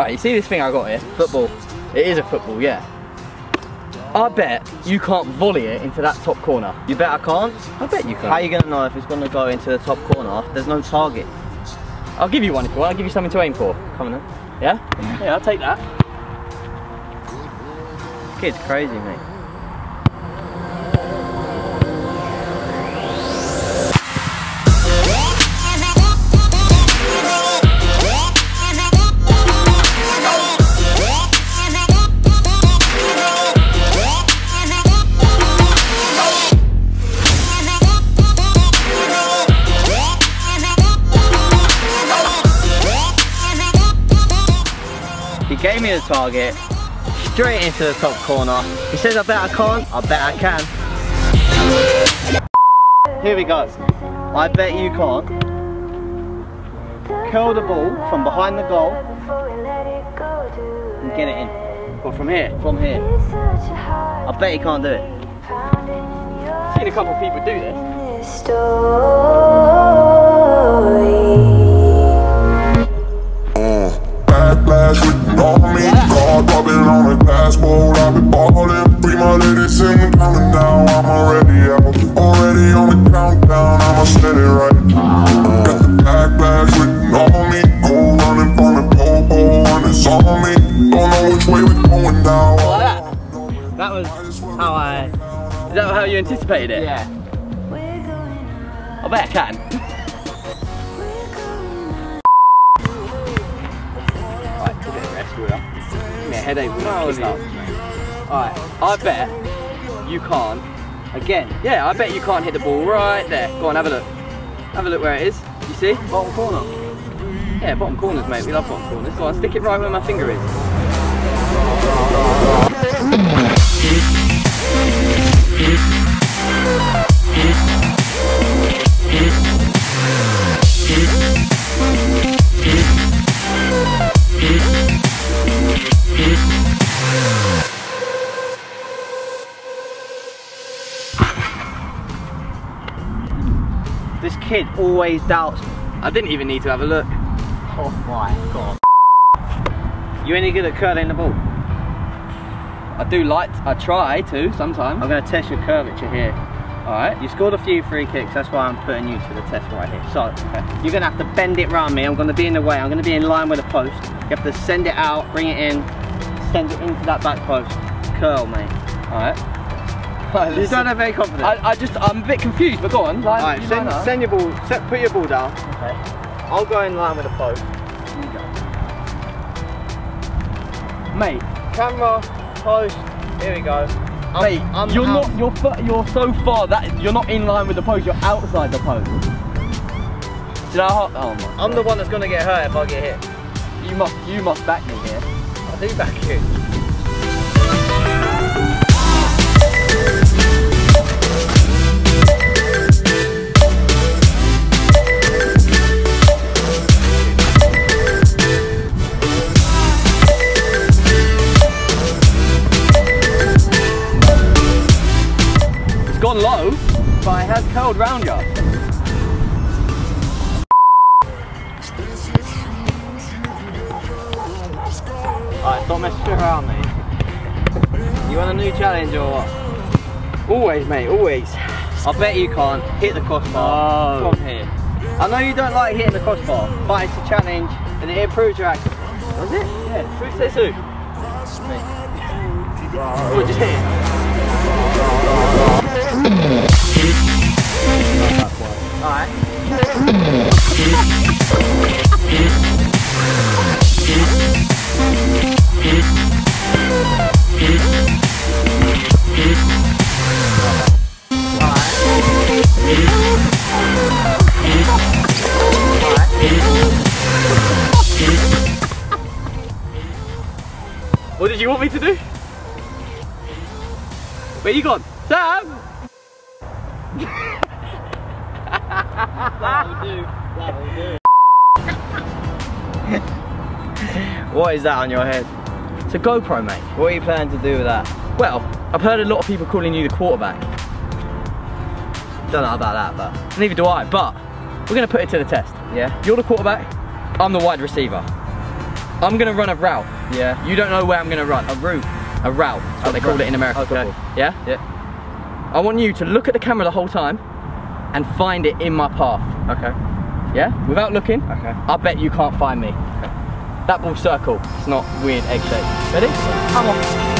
Alright, you see this thing I got here? Football. It is a football, yeah. I bet you can't volley it into that top corner. You bet I can't? I bet you can. How are you going to know if it's going to go into the top corner? There's no target. I'll give you one if you want. I'll give you something to aim for. Come on then. Yeah? Yeah, I'll take that. Kid's crazy, mate. The target, straight into the top corner. He says I bet I can't, I bet I can. Here we go. I bet you can't. Curl the ball from behind the goal and get it in. But from here, From here. I bet you can't do it. I've seen a couple of people do this. That. Was how I. Is that how you anticipated it? Yeah. I bet I can. Alright, give it a rest, will ya? Give me a headache No, no, Lee. Alright, I bet you can't. Again. Yeah, I bet you can't hit the ball right there. Go on, have a look. Have a look where it is. You see? Bottom corner. Yeah, bottom corners, mate. We love bottom corners. Go on, stick it right where my finger is. This kid always doubts. I didn't even need to have a look. Oh my god. You any good at curling the ball? I do like, I try to sometimes. I'm going to test your curvature here. Alright. You scored a few free kicks, that's why I'm putting you to the test right here. So, you're going to have to bend it round me. I'm going to be in the way. I'm going to be in line with the post. You have to send it out, bring it in, send it into that back post. Curl, mate. Alright. You don't have very confident. I, I just, I'm a bit confused, but go on. Line, you send, send your ball, set, put your ball down. Okay. I'll go in line with the post. You go. Mate, Camera, post, here we go. I'm, mate, I'm you're out. not, you're, you're so far that you're not in line with the post, you're outside the post. Did I, ho- oh my, I'm the one that's going to get hurt if I get hit. you must, you must back me here. I do back you. Has round you. Alright, stop messing around, mate. You want a new challenge or what? Always, mate, always. I bet you can't hit the crossbar Oh. from here. I know you don't like hitting the crossbar, but it's a challenge and it improves your accuracy. Does it? Yeah, Who says who? me. Oh, just hit it. What did you want me to do? Where you gone? Sam! That'll do. That'll do. what is that on your head? It's a GoPro, mate. What are you planning to do with that? Well, I've heard a lot of people calling you the quarterback. Don't know about that, but Neither do I, but we're going to put it to the test. yeah. You're the quarterback, I'm the wide receiver. I'm gonna run a route. Yeah. You don't know where I'm gonna run. A route. A route. That's what they call it in America. Okay. Yeah? Yeah. I want you to look at the camera the whole time and find it in my path. Okay. Yeah? Without looking. Okay. I bet you can't find me. Okay. That ball circle. It's not weird egg shape. Ready? I'm off.